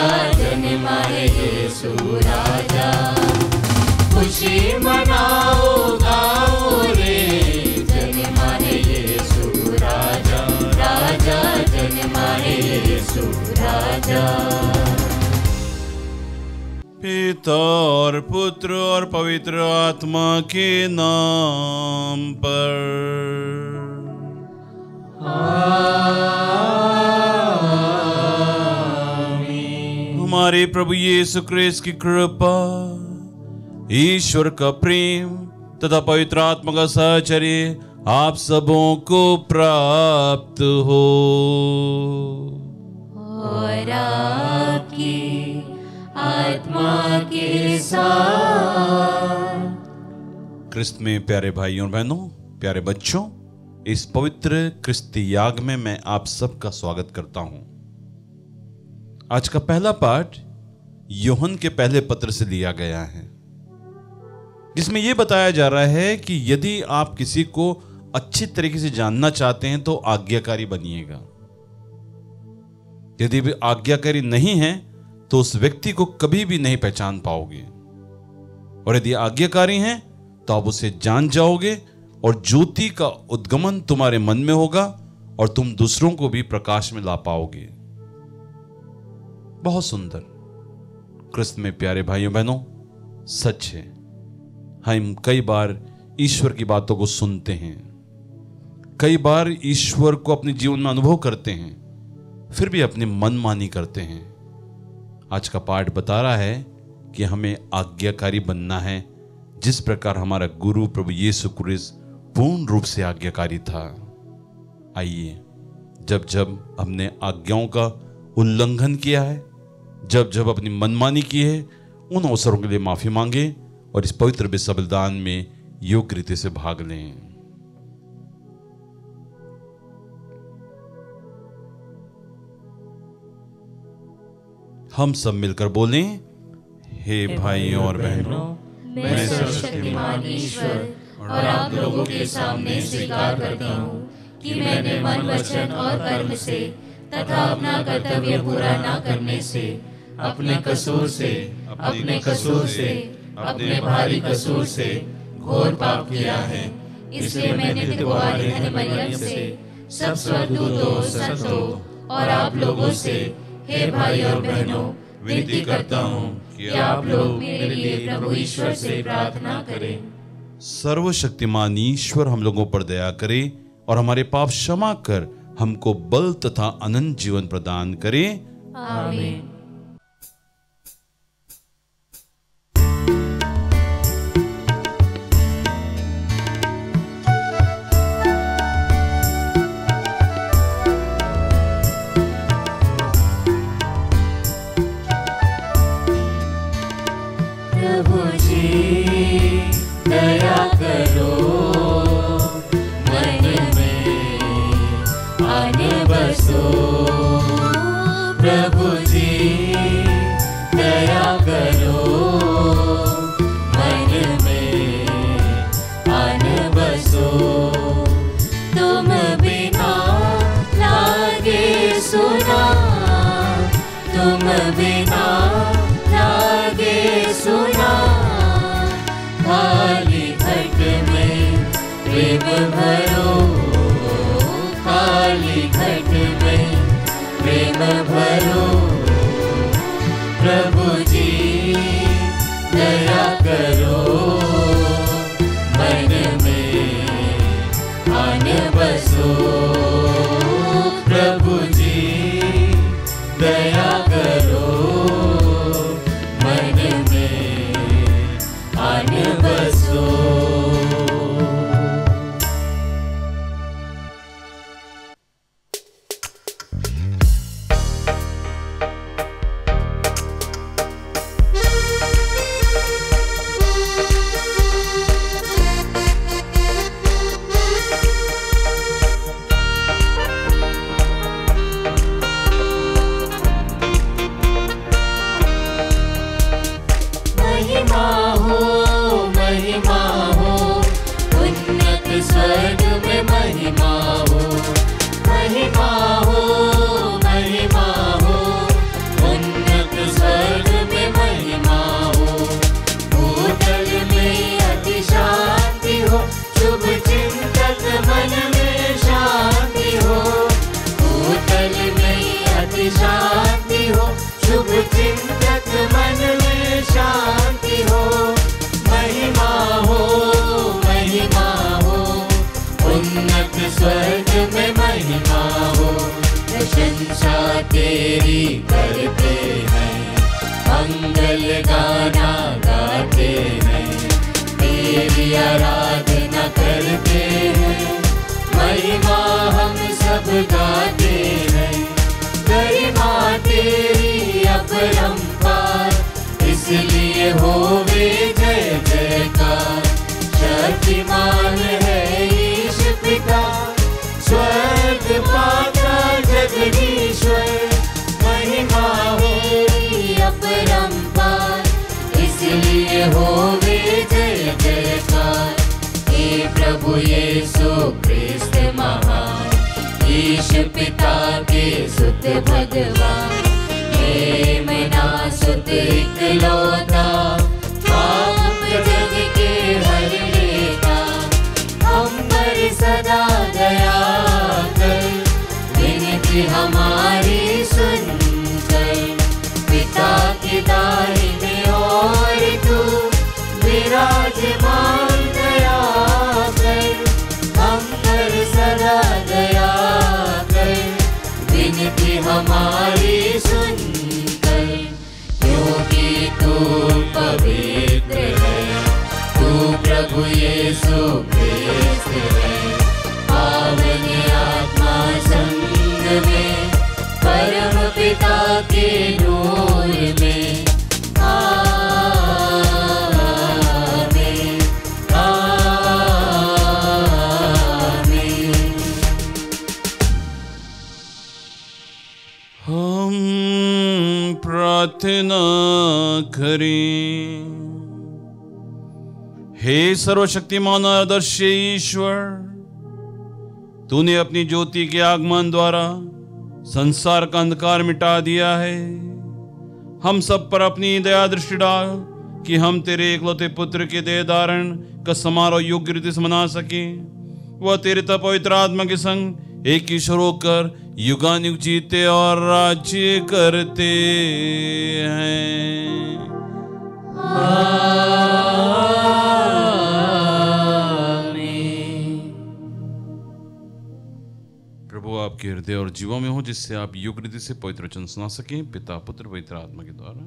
राजा जन्मा है यीशु राजा खुशी मनाओ गाओ रे जन्मा है यीशु राजा राजा जन्मा है यीशु राजा पिता और पुत्र और पवित्र आत्मा के नाम पर। हमारे प्रभु यीशु क्रिस्त की कृपा ईश्वर का प्रेम तथा पवित्र आत्मा का सहचर्य आप सबों को प्राप्त हो। और आपकी आत्मा के साथ। क्रिस्त में प्यारे भाइयों और बहनों प्यारे बच्चों इस पवित्र क्रिस्ती याग में मैं आप सबका स्वागत करता हूँ। आज का पहला पाठ योहन के पहले पत्र से लिया गया है। जिसमें यह बताया जा रहा है कि यदि आप किसी को अच्छी तरीके से जानना चाहते हैं तो आज्ञाकारी बनिएगा। यदि वे आज्ञाकारी नहीं है तो उस व्यक्ति को कभी भी नहीं पहचान पाओगे। और यदि आज्ञाकारी हैं तो आप उसे जान जाओगे और ज्योति का उद्गमन तुम्हारे मन में होगा और तुम दूसरों को भी प्रकाश में ला पाओगे। बहुत सुंदर। कृष्ण में प्यारे भाइयों, बहनों, सच है। हम कई बार ईश्वर की बातों को सुनते हैं। कई बार ईश्वर को अपने जीवन में अनुभव करते हैं, फिर भी अपनी मनमानी करते हैं। आज का पाठ बता रहा है कि हमें आज्ञाकारी बनना है, जिस प्रकार हमारा गुरु प्रभु यीशु क्रिस्त पूर्ण रूप से आज्ञाकारी था। आइए जब जब हमने आज्ञाओं का उल्लंघन किया है जब जब अपनी मनमानी की है उन अवसरों के लिए माफ़ी मांगे और इस पवित्र विश्व बलिदान में योग्य रीति से भाग लें। हम सब मिलकर बोलें हे भाइयों और बहनों मैं सर्वशक्तिमान ईश्वर और आप लोगों के सामने स्वीकार करता हूँ कि मैंने मन वचन और कर्म से तथा अपना कर्तव्य पूरा न करने से अपने कसूर से अपने कसूर से अपने भारी कसूर से घोर पाप किया है। इसलिए मैंने धन्य मरियम से सब स्वर्गदूतों संतों और आप लोगों से हे भाई और बहनों विनती करता हूँ कि आप लोग मेरे लिए प्रभु ईश्वर से प्रार्थना करें। सर्वशक्तिमान ईश्वर हम लोगों पर दया करे और हमारे पाप क्षमा कर हमको बल तथा अनंत जीवन प्रदान करे। आमीन। दया करो। मन में आने बसो प्रभु तेरी करते सु भगवान् के सुत सु विनती हमारी सुन कर क्योंकि तू पवित्र करें। हे सर्वशक्तिमान आदर्श ईश्वर, तूने अपनी ज्योति के आगमन द्वारा संसार का अंधकार मिटा दिया है। हम सब पर अपनी दया दृष्टि डाल कि हम तेरे एकलौते पुत्र के देह धारण का समारोह योग्य रीति से मना सके। वह तेरे तपवित्र आत्मा के संग एक ईश्वर होकर युगानुग जीते और राज्य करते हैं। प्रभु आपके हृदय और जीवों में हो जिससे आप युग रीति से पवित्र वचन सुना सकें पिता पुत्र पवित्र आत्मा के द्वारा।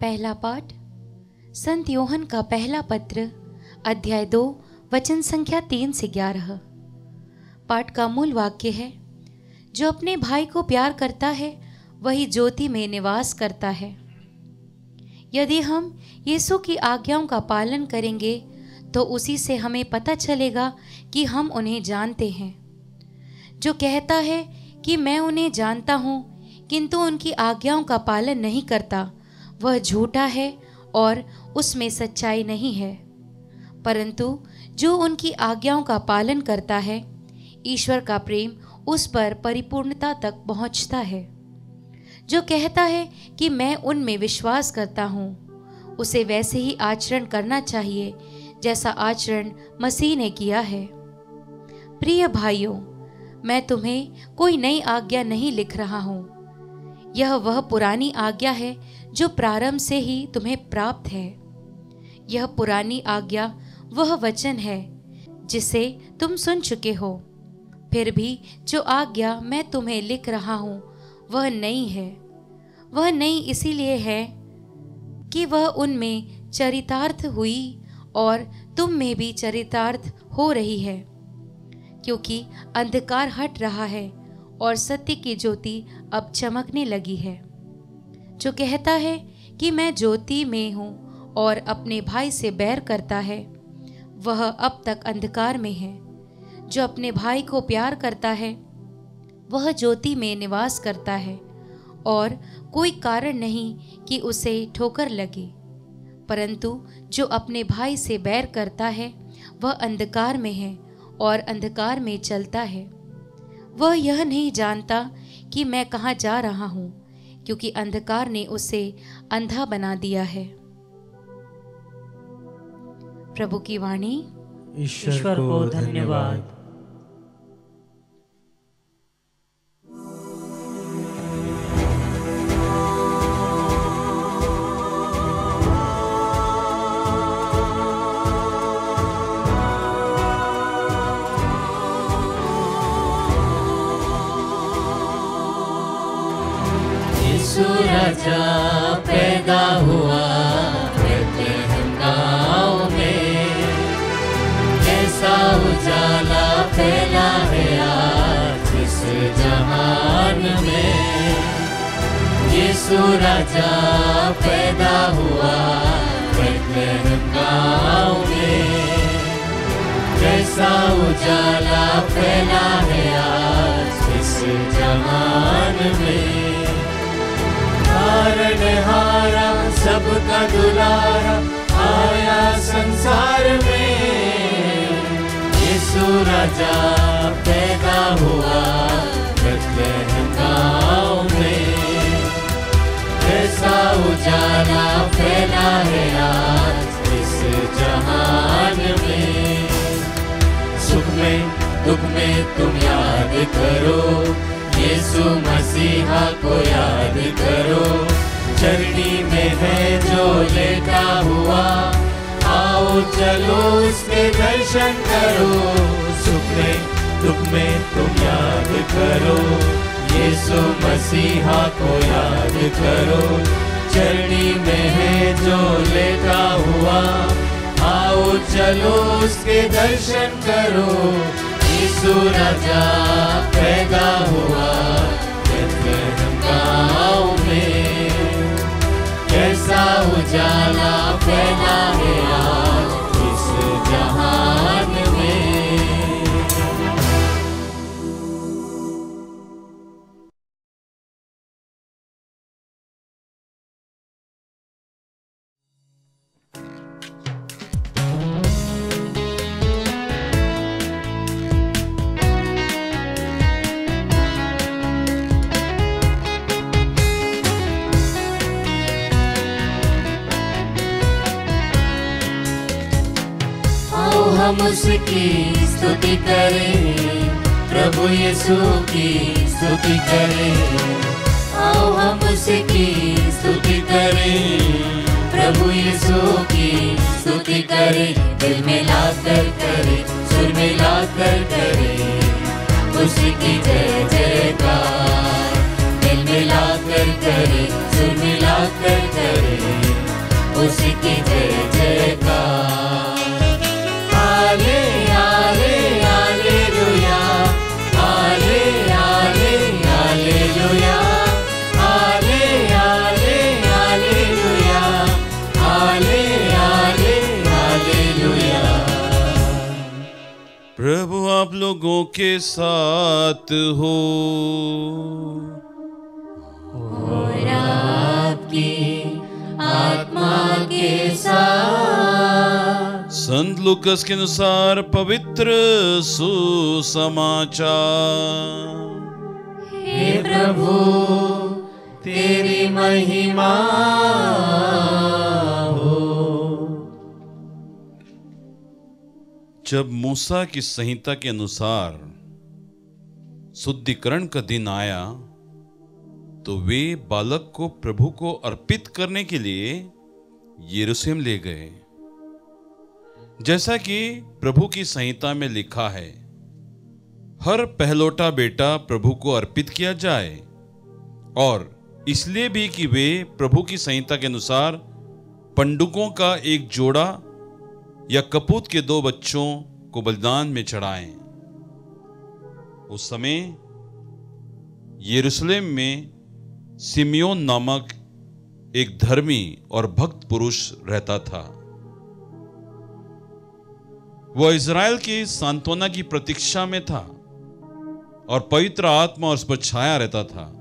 पहला पाठ संत योहन का पहला पत्र अध्याय दो वचन संख्या तीन से ग्यारह। पाठ का मूल वाक्य है। जो अपने भाई को प्यार करता है, वही ज्योति में निवास करता है। यदि हम यीशु की आज्ञाओं का पालन करेंगे तो उसी से हमें पता चलेगा कि हम उन्हें जानते हैं। जो कहता है कि मैं उन्हें जानता हूँ, किंतु उनकी आज्ञाओं का पालन नहीं करता, वह झूठा है और उसमें सच्चाई नहीं है। परंतु जो उनकी आज्ञाओं का पालन करता है ईश्वर का प्रेम उस पर परिपूर्णता तक पहुँचता है। जो कहता है कि मैं उनमें विश्वास करता हूँ, उसे वैसे ही आचरण करना चाहिए, जैसा आचरण मसीह ने किया है। प्रिय भाइयों, मैं तुम्हें कोई नई आज्ञा नहीं लिख रहा हूँ। यह वह पुरानी आज्ञा है जो प्रारंभ से ही तुम्हें प्राप्त है। यह पुरानी आज्ञा वह वचन है जिसे तुम सुन चुके हो। फिर भी जो आज्ञा मैं तुम्हें लिख रहा हूँ, वह नई है। वह नई इसीलिए है कि वह उनमें चरितार्थ हुई और तुम में भी चरितार्थ हो रही है, क्योंकि अंधकार हट रहा है और सत्य की ज्योति अब चमकने लगी है। जो कहता है कि मैं ज्योति में हूँ और अपने भाई से बैर करता है, वह अब तक अंधकार में है। जो अपने भाई को प्यार करता है, वह ज्योति में निवास करता है और कोई कारण नहीं कि उसे ठोकर लगे। परंतु जो अपने भाई से बैर करता है, वह अंधकार में है और अंधकार में चलता है। वह यह नहीं जानता कि मैं कहाँ जा रहा हूँ, क्योंकि अंधकार ने उसे अंधा बना दिया है। प्रभु की वाणी। ईश्वर को धन्यवाद। राजा पैदा हुआ बेथलेहम गाँव में। कैसा उजाला फैला है आज इस जहान में। यीशु राजा पैदा हुआ बेथलेहम गाँव में। कैसा उजाला फैला है आज इस जहान में। हारा सबका दुलारा आया संसार में। यीशु राजा पैदा हुआ गाँव में। कैसा उजाला फैला है आज इस जहान में। सुख में, दुख में तुम याद करो यीशु मसीहा को याद करो। चरनी में है जो लेटा हुआ। आओ चलो उसके दर्शन करो। सुख में, दुख में तुम याद करो। यीशु मसीहा को याद करो। चरनी में है जो लेटा हुआ। आओ चलो उसके दर्शन करो। यीशु राजा पैदा हुआ बेथलेहम गाँव में? कैसा उजाला फैला है? करें। प्रभु यीशु की स्तुति करें। आओ हम उसकी स्तुति करें। प्रभु यीशु की स्तुति करें। दिल मिला कर करें, सुर मिला कर। करें उसकी जय जयकार। दिल मिला कर करें, सुर मिला कर करें के साथ हो। और आपकी आत्मा के साथ। संत लुकस के अनुसार पवित्र सुसमाचार। हे प्रभु तेरी महिमा। जब मूसा की संहिता के अनुसार शुद्धिकरण का दिन आया तो वे बालक को प्रभु को अर्पित करने के लिए यरूशलेम ले गए। जैसा कि प्रभु की संहिता में लिखा है, हर पहलोटा बेटा प्रभु को अर्पित किया जाए, और इसलिए भी कि वे प्रभु की संहिता के अनुसार पंडुकों का एक जोड़ा या कपूत के दो बच्चों को बलिदान में चढ़ाएँ। उस समय यरूशलेम में सिमियोन नामक एक धर्मी और भक्त पुरुष रहता था। वह इज़राइल की सांत्वना की प्रतीक्षा में था और पवित्र आत्मा उस पर छाया रहता था।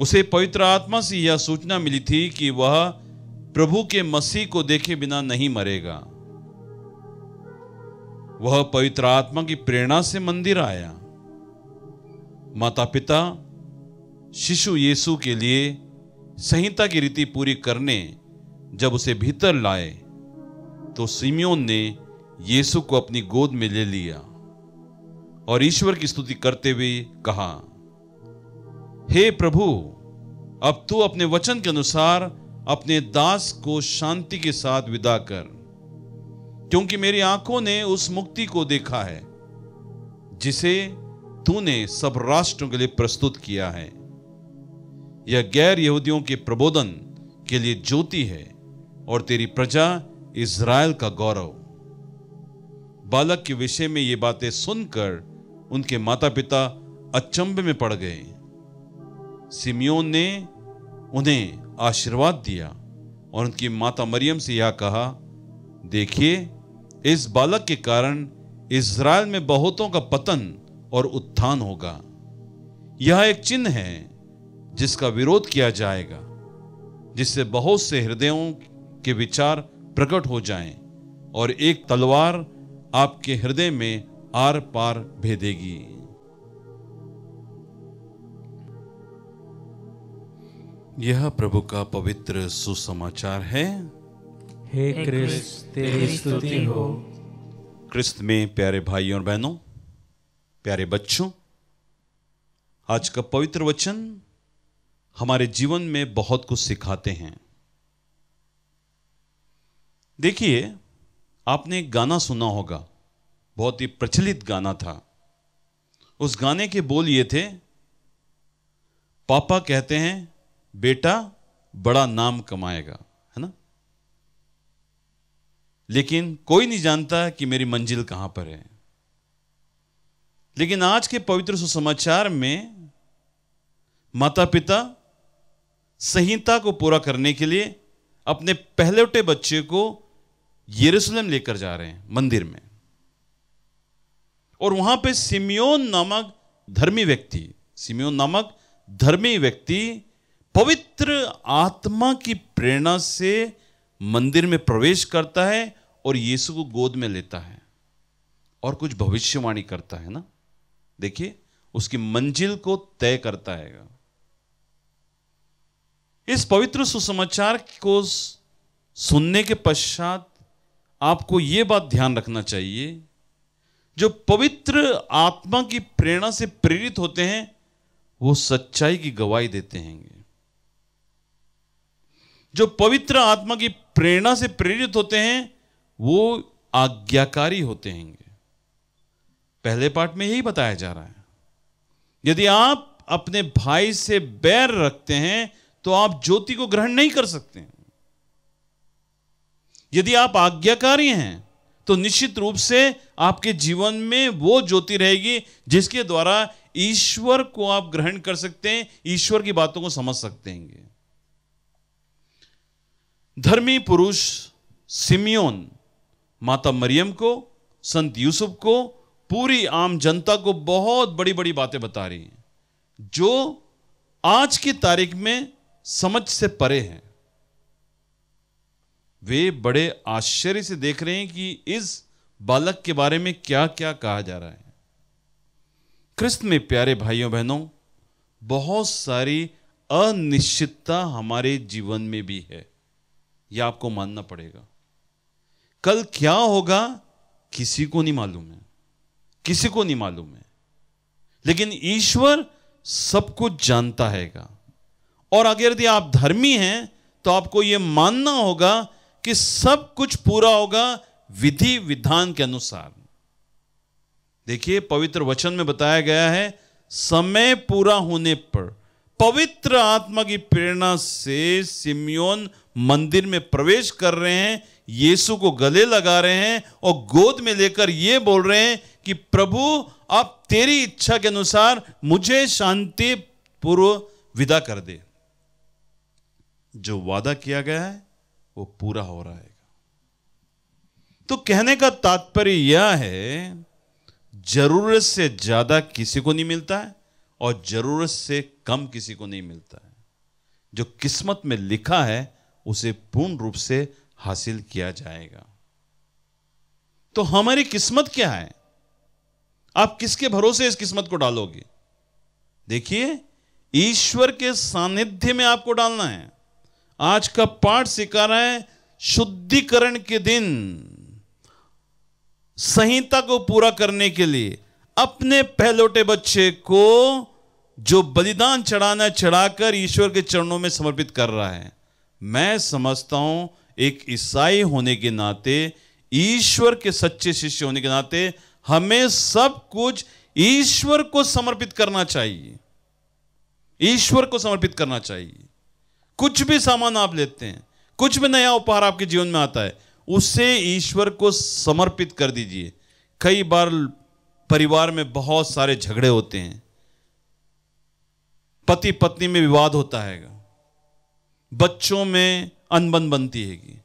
उसे पवित्र आत्मा से यह सूचना मिली थी कि वह प्रभु के मसीह को देखे बिना नहीं मरेगा। वह पवित्र आत्मा की प्रेरणा से मंदिर आया। माता पिता शिशु यीशु के लिए संहिता की रीति पूरी करने जब उसे भीतर लाए तो सिमियोन ने यीशु को अपनी गोद में ले लिया और ईश्वर की स्तुति करते हुए कहा, हे प्रभु, अब तू अपने वचन के अनुसार अपने दास को शांति के साथ विदा कर, क्योंकि मेरी आँखों ने उस मुक्ति को देखा है, जिसे तूने सब राष्ट्रों के लिए प्रस्तुत किया है। यह गैर यहूदियों के प्रबोधन के लिए ज्योति है, और तेरी प्रजा इज़राइल का गौरव। बालक के विषय में ये बातें सुनकर उनके माता पिता अचंभ में पड़ गए। सिमियोन ने उन्हें आशीर्वाद दिया और उनकी माता मरियम से यह कहा, देखिए, इस बालक के कारण इज़राइल में बहुतों का पतन और उत्थान होगा। यह एक चिन्ह है जिसका विरोध किया जाएगा, जिससे बहुत से हृदयों के विचार प्रकट हो जाएँ और एक तलवार आपके हृदय में आर पार भेदेगी। यह प्रभु का पवित्र सुसमाचार है। हे क्रिस्त तेरी स्तुति हो। क्रिस्त में प्यारे भाइयों और बहनों प्यारे बच्चों आज का पवित्र वचन हमारे जीवन में बहुत कुछ सिखाते हैं। देखिए आपने एक गाना सुना होगा बहुत ही प्रचलित गाना था। उस गाने के बोल ये थे पापा कहते हैं बेटा बड़ा नाम कमाएगा, है ना? लेकिन कोई नहीं जानता कि मेरी मंजिल कहाँ पर है। लेकिन आज के पवित्र सुसमाचार में माता पिता संहिता को पूरा करने के लिए अपने पहलौटे बच्चे को यरूशलेम लेकर जा रहे हैं, मंदिर में। और वहाँ पे सिमियोन नामक धर्मी व्यक्ति, सिमियोन नामक धर्मी व्यक्ति पवित्र आत्मा की प्रेरणा से मंदिर में प्रवेश करता है और यीशु को गोद में लेता है। और कुछ भविष्यवाणी करता है ना? देखिए, उसकी मंजिल को तय करता है। इस पवित्र सुसमाचार को सुनने के पश्चात आपको यह बात ध्यान रखना चाहिए, जो पवित्र आत्मा की प्रेरणा से प्रेरित होते हैं, वो सच्चाई की गवाही देते हैं। जो पवित्र आत्मा की प्रेरणा से प्रेरित होते हैं, वो आज्ञाकारी होते हैं पहले पार्ट में यही बताया जा रहा है। यदि आप अपने भाई से बैर रखते हैं तो आप ज्योति को ग्रहण नहीं कर सकते। यदि आप आज्ञाकारी हैं तो निश्चित रूप से आपके जीवन में वो ज्योति रहेगी, जिसके द्वारा ईश्वर को आप ग्रहण कर सकते हैं, ईश्वर की बातों को समझ सकते हैं धर्मी पुरुष सिमियोन, माता मरियम को, संत यूसुफ को, पूरी आम जनता को बहुत बड़ी बड़ी बातें बता रही हैं, जो आज की तारीख में समझ से परे हैं। वे बड़े आश्चर्य से देख रहे हैं कि इस बालक के बारे में क्या क्या कहा जा रहा है। कृष्ण में प्यारे भाइयों, बहनों, बहुत सारी अनिश्चितता हमारे जीवन में भी है। यह आपको मानना पड़ेगा। कल क्या होगा, किसी को नहीं मालूम है। किसी को नहीं मालूम है। लेकिन ईश्वर सब कुछ जानता हैगा। और अगर यदि आप धर्मी हैं तो आपको यह मानना होगा कि सब कुछ पूरा होगा विधि विधान के अनुसार। देखिए, पवित्र वचन में बताया गया है, समय पूरा होने पर पवित्र आत्मा की प्रेरणा से सिमियोन मंदिर में प्रवेश कर रहे हैं, यीशु को गले लगा रहे हैं और गोद में लेकर यह बोल रहे हैं कि, प्रभु, आप तेरी इच्छा के अनुसार मुझे शांति पूर्व विदा कर दे। जो वादा किया गया है, वो पूरा हो रहा है। तो कहने का तात्पर्य यह है, ज़रूरत से ज़्यादा किसी को नहीं मिलता है। और ज़रूरत से कम किसी को नहीं मिलता है। जो किस्मत में लिखा है, उसे पूर्ण रूप से हासिल किया जाएगा। तो हमारी किस्मत क्या है? आप किसके भरोसे इस किस्मत को डालोगे? देखिए, ईश्वर के सानिध्य में आपको डालना है। आज का पाठ सिखा रहा है, शुद्धिकरण के दिन। संहिता को पूरा करने के लिए अपने पहलोटे बच्चे को जो बलिदान चढ़ाना चढ़ाकर ईश्वर के चरणों में समर्पित कर रहा है। मैं समझता हूँ, एक ईसाई होने के नाते, ईश्वर के सच्चे शिष्य होने के नाते, हमें सब कुछ ईश्वर को समर्पित करना चाहिए। ईश्वर को समर्पित करना चाहिए। कुछ भी सामान आप लेते हैं, कुछ भी नया उपहार आपके जीवन में आता है, उसे ईश्वर को समर्पित कर दीजिए। कई बार परिवार में बहुत सारे झगड़े होते हैं। पति पत्नी में विवाद होता है बच्चों में अनबन बनती हैगी।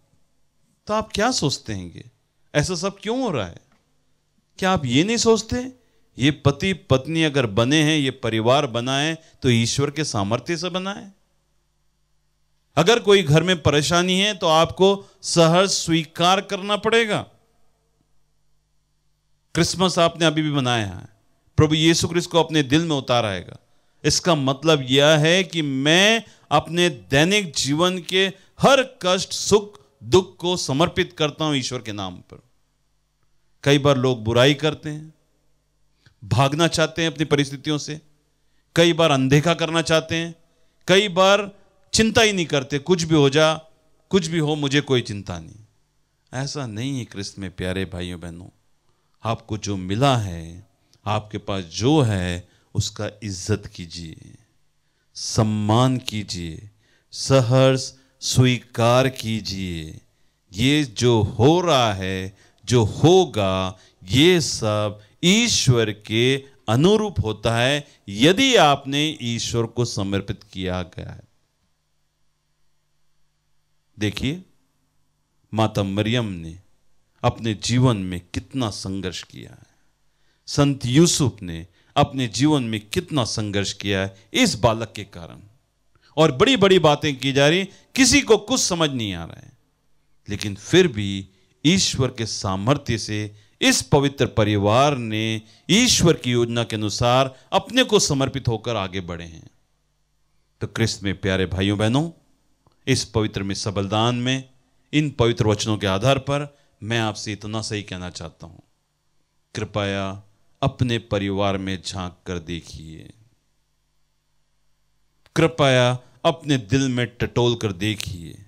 तो आप क्या सोचते हैं ऐसा सब क्यों हो रहा है? क्या आप ये नहीं सोचते? ये पति पत्नी अगर बने हैं, ये परिवार बना है तो ईश्वर के सामर्थ्य से बना है अगर कोई घर में परेशानी है तो आपको सहज स्वीकार करना पड़ेगा। क्रिसमस आपने अभी भी मनाया है। प्रभु यीशु क्रिस्त को अपने दिल में उतारा है इसका मतलब यह है कि मैं अपने दैनिक जीवन के हर कष्ट, सुख, दुख को समर्पित करता हूँ ईश्वर के नाम पर। कई बार लोग बुराई करते हैं, भागना चाहते हैं अपनी परिस्थितियों से, कई बार अनदेखा करना चाहते हैं, कई बार चिंता ही नहीं करते, कुछ भी हो जा, कुछ भी हो, मुझे कोई चिंता नहीं। ऐसा नहीं है कृष्ण में, प्यारे भाइयों, बहनों, आपको जो मिला है, आपके पास जो है उसका इज़्ज़त कीजिए, सम्मान कीजिए, सहर्ष स्वीकार कीजिए। ये जो हो रहा है, जो होगा, ये सब ईश्वर के अनुरूप होता है, यदि आपने ईश्वर को समर्पित किया गया है। देखिए, माता मरियम ने अपने जीवन में कितना संघर्ष किया है। संत यूसुफ ने अपने जीवन में कितना संघर्ष किया है इस बालक के कारण। और बड़ी बड़ी बातें की जा रही, किसी को कुछ समझ नहीं आ रहा है। लेकिन फिर भी ईश्वर के सामर्थ्य से इस पवित्र परिवार ने ईश्वर की योजना के अनुसार अपने को समर्पित होकर आगे बढ़े हैं। तो कृष्ण में प्यारे भाइयों बहनों इस पवित्र में सबलदान में, इन पवित्र वचनों के आधार पर मैं आपसे इतना सही कहना चाहता हूँ। कृपया अपने परिवार में झाँक कर देखिए। कृपया अपने दिल में टटोल कर देखिए।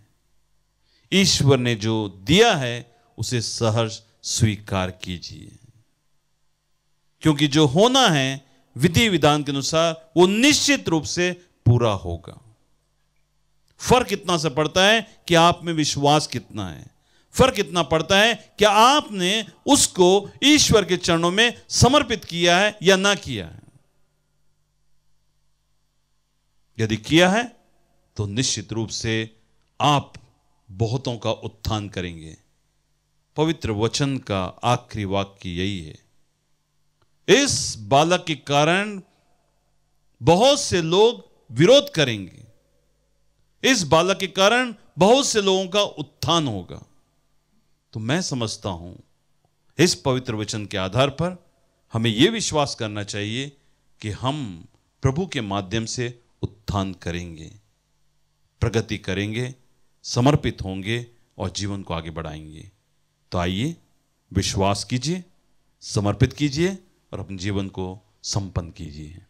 ईश्वर ने जो दिया है, उसे सहर्ष स्वीकार कीजिए। क्योंकि जो होना है, विधि विधान के अनुसार, वो निश्चित रूप से पूरा होगा। फ़र्क इतना से पड़ता है कि आप में विश्वास कितना है। फ़र्क इतना पड़ता है कि आपने उसको ईश्वर के चरणों में समर्पित किया है या ना किया है। यदि किया है तो निश्चित रूप से आप बहुतों का उत्थान करेंगे। पवित्र वचन का आखिरी वाक्य यही है। इस बालक के कारण बहुत से लोग विरोध करेंगे। इस बालक के कारण बहुत से लोगों का उत्थान होगा। तो मैं समझता हूँ, इस पवित्र वचन के आधार पर हमें यह विश्वास करना चाहिए कि हम प्रभु के माध्यम से उत्थान करेंगे, प्रगति करेंगे, समर्पित होंगे और जीवन को आगे बढ़ाएँगे। तो आइए, विश्वास कीजिए, समर्पित कीजिए और अपने जीवन को संपन्न कीजिए।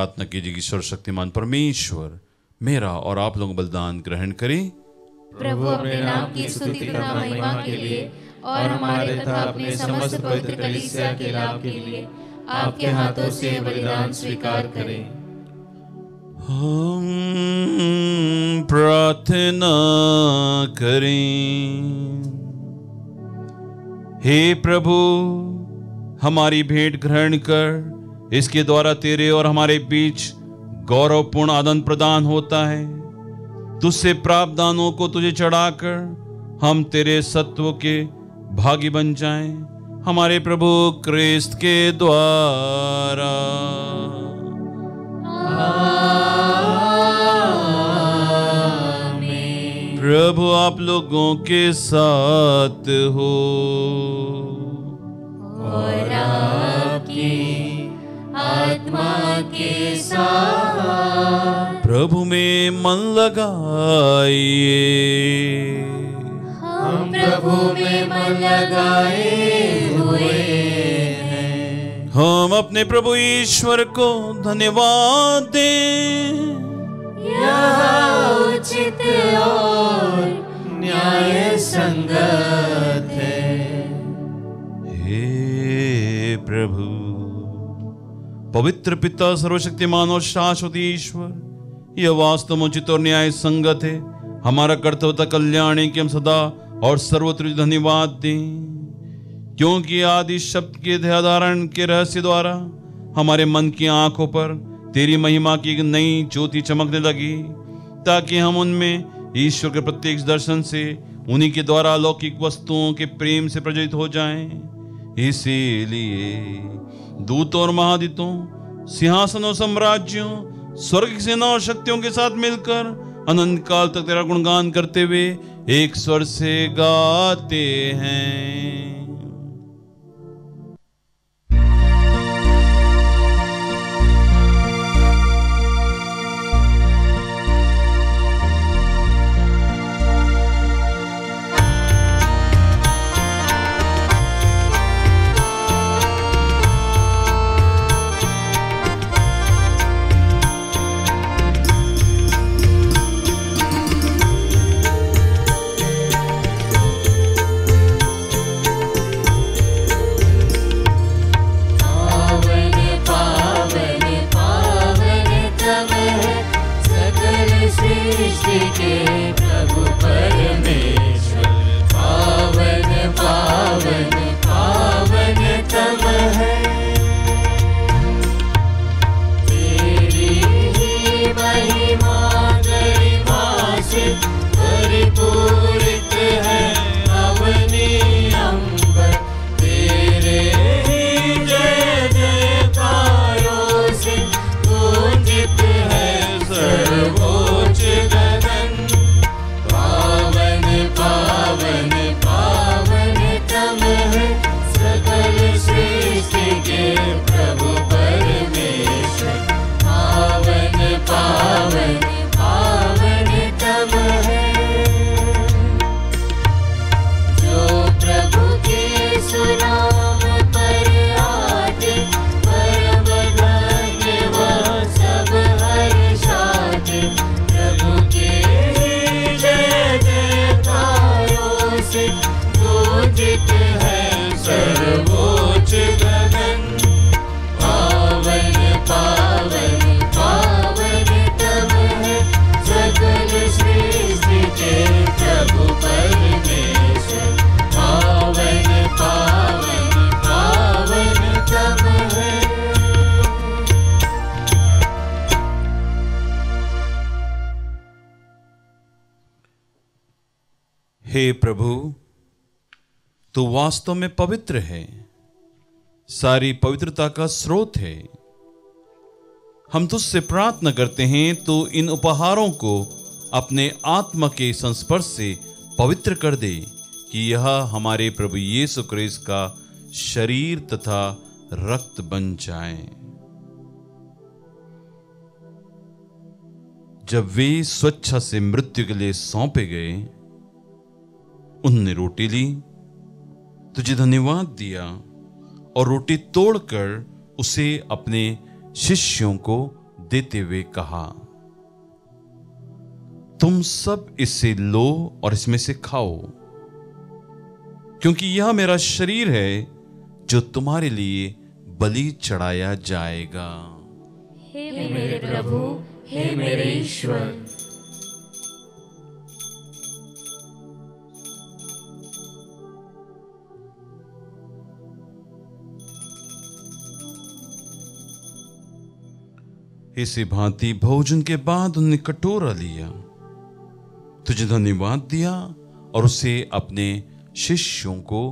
प्रार्थना कीजिए कि ईश्वर शक्तिमान परमेश्वर मेरा और आप लोगों बलिदान ग्रहण करें। प्रभु अपने नाम की स्तुति तथा महिमा के लिए और हमारे तथा अपने समस्त पवित्र कलीसिया के लाभ के लिए आपके हाथों से बलिदान स्वीकार करें। हम प्रार्थना करें। हे प्रभु हमारी भेंट ग्रहण कर। इसके द्वारा तेरे और हमारे बीच गौरवपूर्ण आदान प्रदान होता है। तुझसे प्राप्त दानों को तुझे चढ़ाकर हम तेरे सत्व के भागी बन जाएँ हमारे प्रभु क्रिस्त के द्वारा। प्रभु आप लोगों के साथ हो। और आत्मा के साथ। प्रभु में मन लगाइए। हम प्रभु में मन लगाए हुए हम अपने प्रभु ईश्वर को धन्यवाद दें। यह उचित और न्याय संगत है। हे प्रभु। पवित्र पिता, सर्वशक्तिमान और शाश्वत ईश्वर, यह वास्तव में उचित और न्याय संगत है। हमारा कर्तव्य कल्याण है कि हम सदा और सर्वत्र धन्यवाद दें। क्योंकि आदि शब्द के ध्याधारण के रहस्य द्वारा हमारे मन की आँखों पर तेरी महिमा की एक नई ज्योति चमकने लगी, ताकि हम उनमें ईश्वर के प्रत्येक दर्शन से, उन्हीं के द्वारा अलौकिक वस्तुओं के प्रेम से प्रज्वलित हो जाएँ। इसीलिए दूतों और महादितों, सिंहासनों, साम्राज्यों, स्वर्ग सेना और शक्तियों के साथ मिलकर अनंत काल तक तेरा गुणगान करते हुए एक स्वर से गाते हैं। वास्तव में पवित्र है। सारी पवित्रता का स्रोत है। हम तुझसे प्रार्थना करते हैं तो इन उपहारों को अपने आत्मा के संस्पर्श से पवित्र कर दे कि यह हमारे प्रभु यीशु क्रिस्त का शरीर तथा रक्त बन जाए। जब वे स्वच्छा से मृत्यु के लिए सौंपे गए उन्होंने रोटी ली तुझे धन्यवाद दिया और रोटी तोड़कर उसे अपने शिष्यों को देते हुए कहा, तुम सब इससे लो और इसमें से खाओ, क्योंकि यह मेरा शरीर है जो तुम्हारे लिए बलि चढ़ाया जाएगा। हे मेरे प्रभु, हे मेरे ईश्वर इसी भांति भोजन के बाद उन्होंने कटोरा लिया। तुझे धन्यवाद दिया और उसे अपने शिष्यों को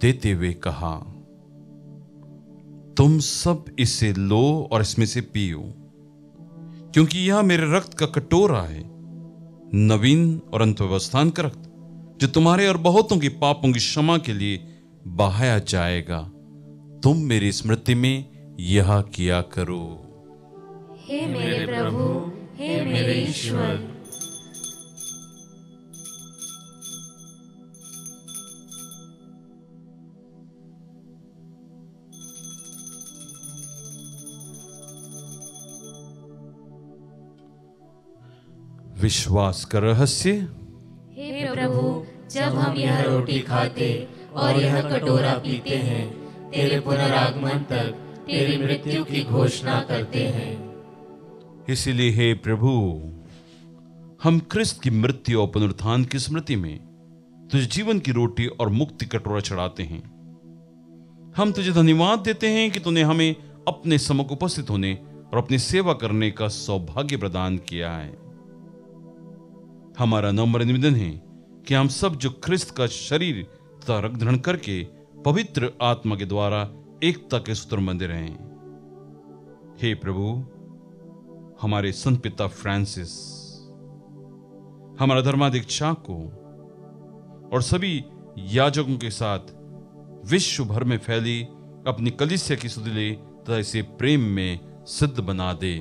देते हुए कहा, तुम सब इसे लो और इसमें से पियो, क्योंकि यह मेरे रक्त का कटोरा है, नवीन और अंतव्यवस्थान का रक्त, जो तुम्हारे और बहुतों के पापों की क्षमा के लिए बहाया जाएगा। तुम मेरी स्मृति में यह किया करो। हे मेरे प्रभु हे मेरे ईश्वर। विश्वास का रहस्य। हे प्रभु जब हम यह रोटी खाते और यह कटोरा पीते हैं तेरे पुनरागमन तक तेरी मृत्यु की घोषणा करते हैं। इसीलिए, हे प्रभु, हम क्रिस्त की मृत्यु और पुनरुत्थान की स्मृति में तुझे जीवन की रोटी और मुक्ति कटोरा चढ़ाते हैं। हम तुझे धन्यवाद देते हैं कि तूने हमें अपने समक उपस्थित होने और अपनी सेवा करने का सौभाग्य प्रदान किया है। हमारा नम्र निवेदन है कि हम सब जो ख्रिस्त का शरीर तथा रक्त ग्रहण करके पवित्र आत्मा के द्वारा एकता के सूत्र बंधे रहें हे प्रभु हमारे संत पिता फ्रांसिस, हमारा धर्माधिक को और सभी याजकों के साथ विश्व भर में फैली अपनी कलिसिया की सुधिले तथा इसे प्रेम में सिद्ध बना दे।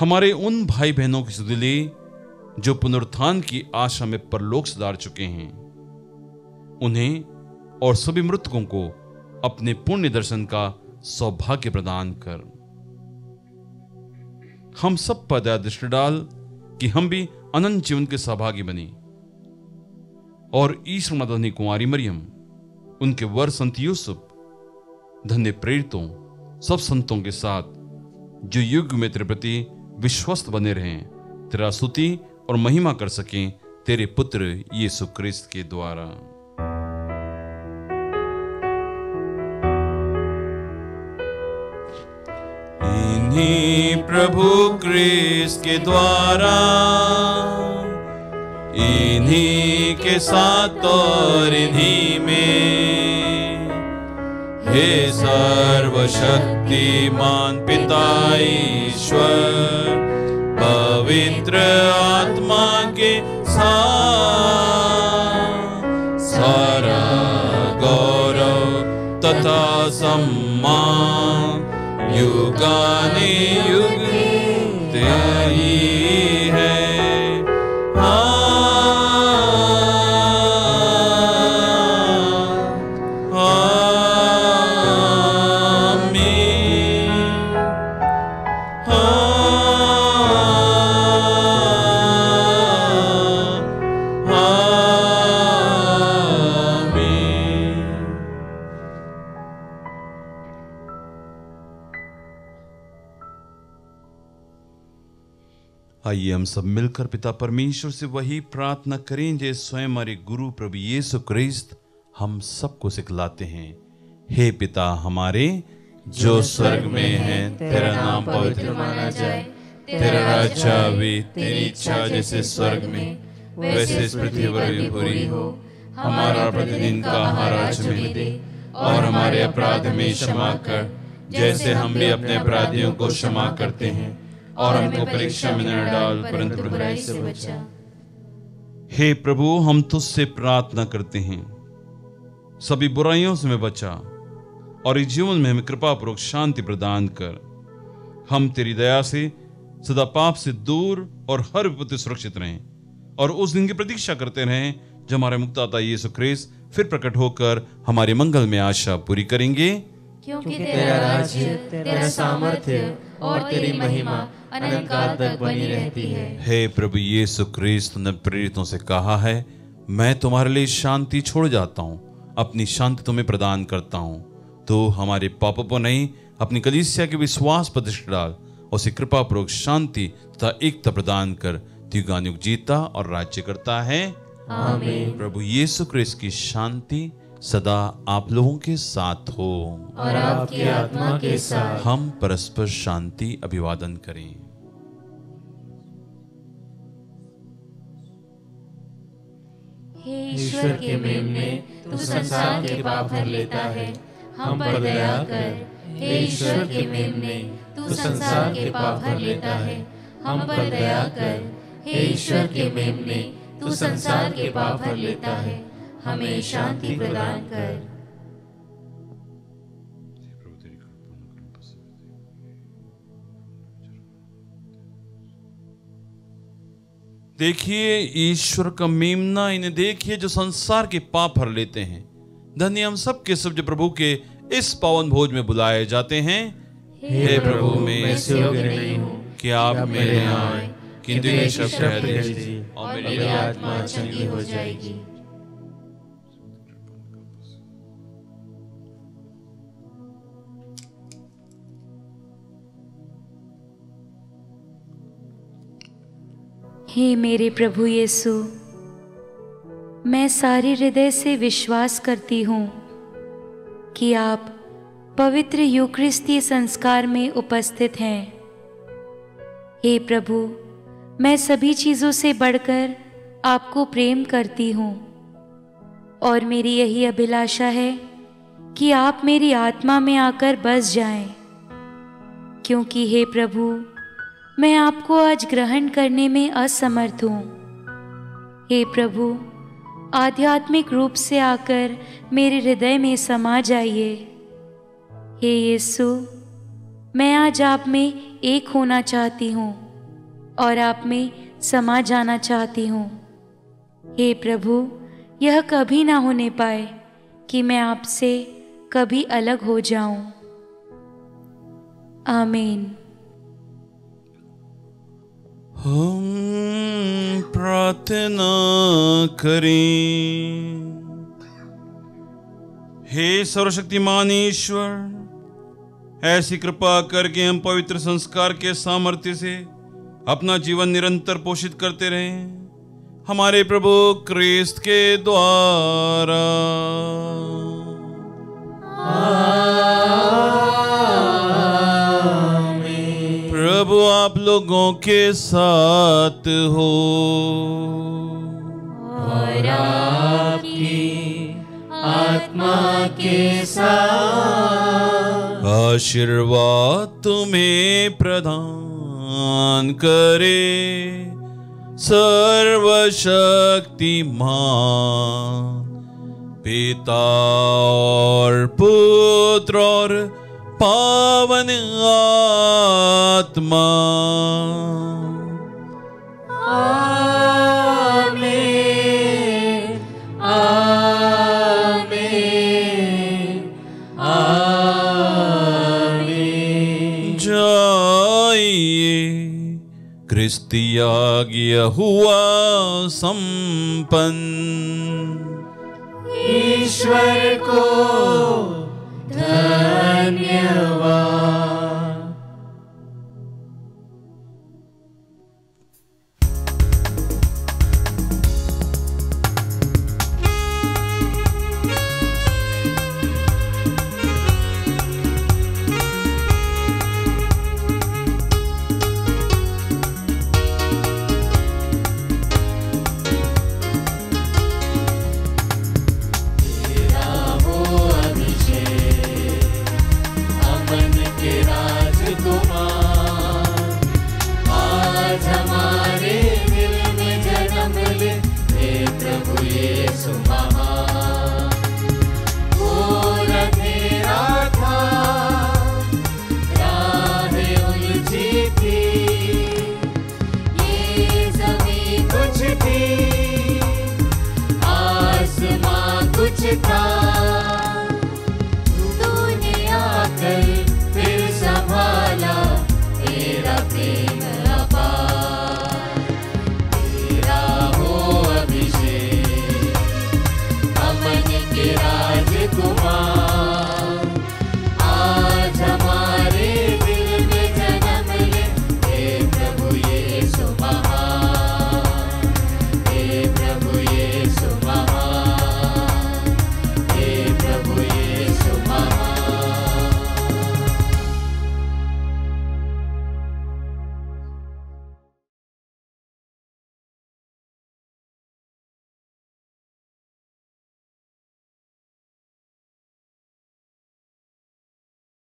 हमारे उन भाई बहनों की सुधिले जो पुनरुत्थान की आशा में परलोक सुधार चुके हैं, उन्हें और सभी मृतकों को अपने पुण्य दर्शन का सौभाग्य प्रदान कर। हम सब पर दया दृष्टि डाल कि हम भी अनंत जीवन के सहभागी बने। और ईश्वर मदनी कुमारी मरियम, उनके वर संत यूसुफ, धन्य प्रेरितों, सब संतों के साथ, जो युग में तेरे प्रति विश्वस्त बने रहें, तेरा स्तुति और महिमा कर सकें तेरे पुत्र यीशु क्रिस्त के द्वारा। इन्हीं प्रभु क्रिस्त के द्वारा। इन्हीं के साथ और इन्हीं में हे सर्वशक्तिमान पिता ईश्वर, पवित्र आत्मा के साथ सारा गौरव तथा सम्मान युगाने युग आइए हम सब मिलकर पिता परमेश्वर से वही प्रार्थना करें जैसे स्वयं हमारे गुरु प्रभु यीशु क्रिस्त हम सबको सिखलाते हैं। हे पिता हमारे जो स्वर्ग में है तेरा नाम पवित्र माना जाए। तेरा राज्य आवे तेरी इच्छा जैसे स्वर्ग में वैसे इस पृथ्वी पर भी पूरी हो। हमारा प्रतिदिन का आहार आज हमें दे और हमारे अपराध में क्षमा कर जैसे हम भी अपने अपराधियों को क्षमा करते हैं और हमको परीक्षा में न डाल परंतु बुराई से बचा। हे प्रभु हम तुझसे प्रार्थना करते हैं। सभी बुराइयों से हमें बचा और इस जीवन में हमें कृपा पूर्वक शांति प्रदान कर। हम तेरी दया से सदा पाप से दूर और हर विपत्ति सुरक्षित रहें और उस दिन की प्रतीक्षा करते रहें जब हमारे मुक्ताता यीशु ख्रिस्त फिर प्रकट होकर हमारे मंगल में आशा पूरी करेंगे। क्योंकि तेरा राज्य तेरा सामर्थ्य और तेरी महिमा अनंत काल तक बनी रहती है। हे प्रभु यीशु क्रिस्त ने प्रेरितों से कहा है मैं तुम्हारे लिए शांति छोड़ जाता हूँ अपनी शांति तुम्हें प्रदान करता हूँ। तो हमारे पापों पर नहीं अपनी कलीसिया के विश्वास पर दृष्टि डाल उसे कृपा पूर्वक शांति तथा एकता प्रदान कर युगानुग जीता और राज्य करता है। प्रभु यीशु क्रिस्त की शांति सदा आप लोगों के साथ हो। और आपकी आत्मा के साथ। हम परस्पर शांति अभिवादन करें। हे ईश्वर के मेमने तू संसार के पाप भर लेता है। हम पर दया कर। हे ईश्वर के मेमने तू संसार के पाप भर लेता है। हम पर दया कर। हे ईश्वर के मेमने तू संसार के पाप भर लेता है। हमें शांति प्रदान कर। देखिए ईश्वर का मेमना इन्हें देखिए जो संसार के पाप भर लेते हैं। धन्य हम सब के सब जो प्रभु के इस पावन भोज में बुलाए जाते हैं। हे प्रभु मैं नहीं हूँ। कि आप मेरे यहाँ आए। किंतु ये शब्द और मेरी आत्मा चंगी हो जाएगी। हे मेरे प्रभु यीशु, मैं सारे हृदय से विश्वास करती हूँ कि आप पवित्र यूक्रिस्ती संस्कार में उपस्थित हैं। हे प्रभु, मैं सभी चीज़ों से बढ़कर आपको प्रेम करती हूँ और मेरी यही अभिलाषा है कि आप मेरी आत्मा में आकर बस जाएँ, क्योंकि हे प्रभु मैं आपको आज ग्रहण करने में असमर्थ हूँ। हे प्रभु, आध्यात्मिक रूप से आकर मेरे हृदय में समा जाइए। हे यीशु, मैं आज आप में एक होना चाहती हूँ और आप में समा जाना चाहती हूँ। हे प्रभु, यह कभी ना होने पाए कि मैं आपसे कभी अलग हो जाऊँ। आमीन। हम प्रार्थना करें। हे सर्वशक्तिमान ईश्वर, ऐसी कृपा करके हम पवित्र संस्कार के सामर्थ्य से अपना जीवन निरंतर पोषित करते रहें। हमारे प्रभु क्रिस्त के द्वारा। आप लोगों के साथ हो। और आपकी आत्मा के साथ। आशीर्वाद तुम्हें प्रदान करे। सर्वशक्तिमान पिता और पुत्र और पावन आत्मा। आमीन आमीन आमीन। जाइए क्रिस्तिया गया हुआ संपन्न। ईश्वर को धन्यवाद अमन